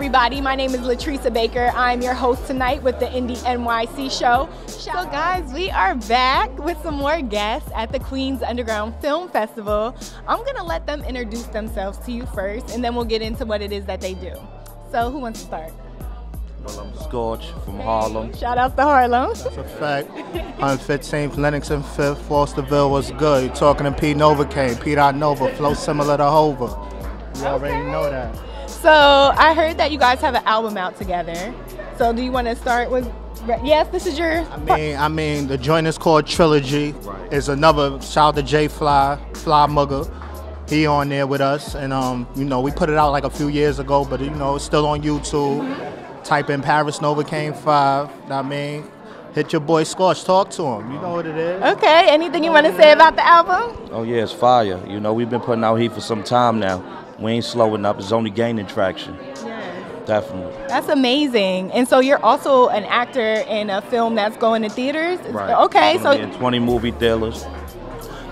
everybody. My name is Latresa Baker. I'm your host tonight with the Indie NYC show. So, guys, we are back with some more guests at the Queens Underground Film Festival. I'm going to let them introduce themselves to you first, and then we'll get into what it is that they do. So, who wants to start? Well, I'm Scorch from Harlem. Shout out to Harlem. That's a fact. 115th, Lenox and 5th, Fosterville was good. You're talking to P Novocaine, P. Nova, flow similar to Hova. You already know that. So I heard that you guys have an album out together. So do you want to start with? Yes, this is your. I mean, I mean, the joint is called Trilogy. Right. It's another shout out to J Fly, Fly Mugger. He on there with us, and um, you know, we put it out like a few years ago, but you know, it's still on YouTube. Type in Paris Novocaine Five. know what I mean, hit your boy Scorch. Talk to him. You know what it is. Okay. Anything you want to say about the album? Oh yeah, it's fire. You know, we've been putting out heat for some time now. We ain't slowing up. It's only gaining traction. Definitely. That's amazing. And so you're also an actor in a film that's going to theaters. Right. Okay. So in 20 movie theaters.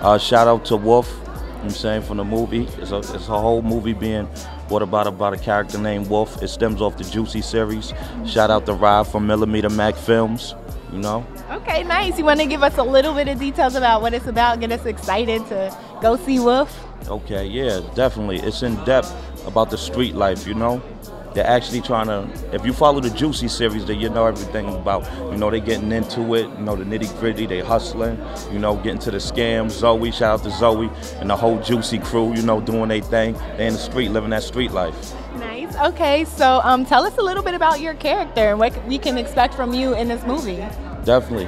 Uh, shout out to Wolf. You know I'm saying from the movie. It's a, it's a whole movie being what about about a character named Wolf. It stems off the Juicy series. Shout out to Rob from Millimeter Mac Films. You know. okay, nice. You want to give us a little bit of details about what it's about? Get us excited to go see Wolf. Okay, yeah, definitely. It's in depth about the street life, you know. They're actually trying to. If you follow the Juicy series, then you know everything about. You know, they getting into it. You know, the nitty gritty. They hustling. You know, getting to the scams. Zoe, shout out to Zoe and the whole Juicy crew. You know, doing their thing. They in the street, living that street life. Nice. Okay. So um, tell us a little bit about your character and what we can expect from you in this movie. Definitely.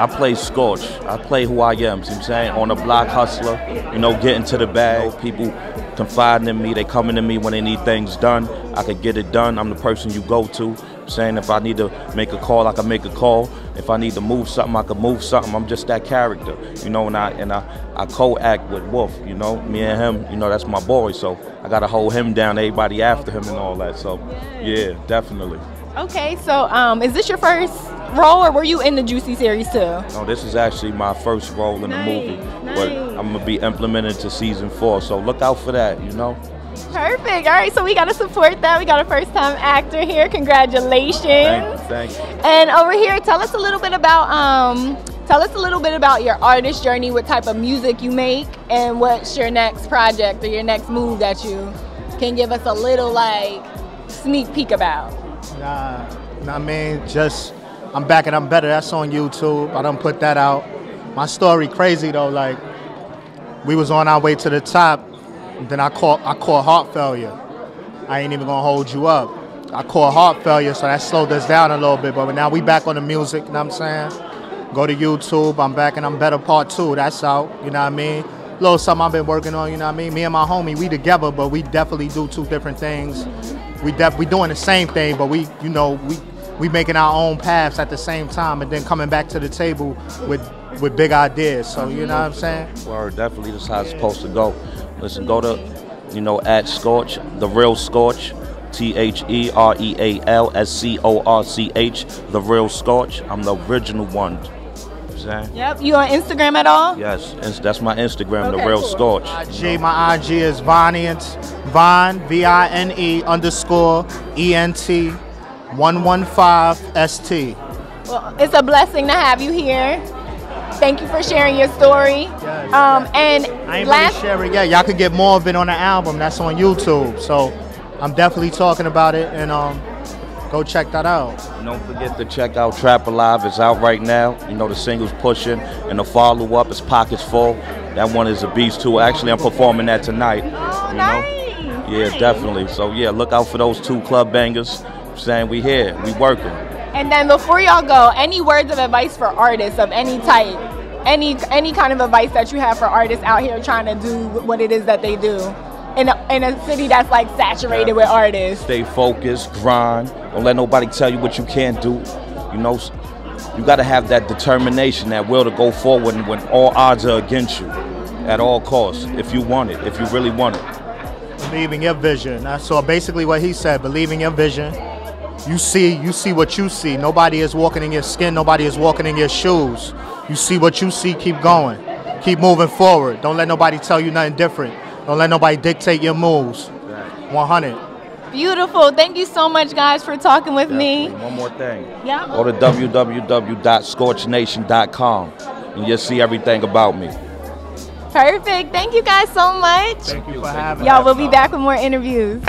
I play Scorch. I play who I am. See what I'm saying? On the block hustler, you know, getting to the bag. People confiding in me. They coming to me when they need things done. I could get it done. I'm the person you go to. I'm Saying if I need to make a call, I can make a call. If I need to move something, I can move something. I'm just that character, you know. And I and I, I co-act with Wolf, you know. Me and him, you know, that's my boy. So I gotta hold him down. Everybody after him and all that. So yeah, definitely. Okay. So um, is this your first role, or were you in the Juicy series too? No, this is actually my first role in Nice, the movie, but. I'm gonna be implemented to season four. So look out for that, you know. Perfect. All right. So we gotta support that. We got a first-time actor here. Congratulations. Thank you, thank you. And over here, tell us a little bit about um, tell us a little bit about your artist journey, what type of music you make, and what's your next project or your next move that you can give us a little like sneak peek about. Nah, nah, I mean, just I'm back and I'm better. That's on YouTube. I don't put that out. My story crazy though. Like we was on our way to the top, then I caught I caught heart failure. I ain't even gonna hold you up. I caught heart failure, so that slowed us down a little bit. But now we back on the music. You know what I'm saying? Go to YouTube. I'm back and I'm better part two. That's out. You know what I mean? Little something I've been working on. You know what I mean? Me and my homie, we together, but we definitely do two different things. We def we doing the same thing, but we you know we we making our own paths at the same time, and then coming back to the table with with big ideas. So you know what I'm saying? Word, definitely that's how it's supposed to go. Listen, go to, you know, at Scorch, the real Scorch, T H E R E A L S C O R C H, the real Scorch. I'm the original one. You know what I'm saying? Yep. You on Instagram at all? Yes, ins- that's my Instagram, the real cool. Scorch. G, my IG is Voniant, Von V I N E underscore E N T, one one five S T. Well, it's a blessing to have you here. Thank you for sharing your story. Yes, um, and I ain't last, really share it yet. Y'all could get more of it on the album. That's on YouTube. So I'm definitely talking about it, and um, go check that out. Don't forget to check out Trap Alive. It's out right now. You know, the single's pushing, and the follow up is Pockets Full. That one is a beast too. Actually, I'm performing that tonight. Oh, you nice. know? Yeah, nice. definitely. So, yeah, look out for those two club bangers. Saying we here, we working. And then before y'all go, any words of advice for artists of any type? Any any kind of advice that you have for artists out here trying to do what it is that they do in a, in a city that's like saturated with artists? Stay focused, grind. Don't let nobody tell you what you can't do. You know, you got to have that determination, that will to go forward when all odds are against you, at all costs. If you want it, if you really want it. Believe in your vision. That's so basically what he said. Believe in your vision. You see, you see what you see. Nobody is walking in your skin. Nobody is walking in your shoes. You see what you see. Keep going. Keep moving forward. Don't let nobody tell you nothing different. Don't let nobody dictate your moves. 100. Beautiful. Thank you so much, guys, for talking with Definitely. me. One more thing. Yeah. Go to www.scorchnation.com and you'll see everything about me. Perfect. Thank you guys so much. Thank you for having me. Y'all, we'll be back with more interviews.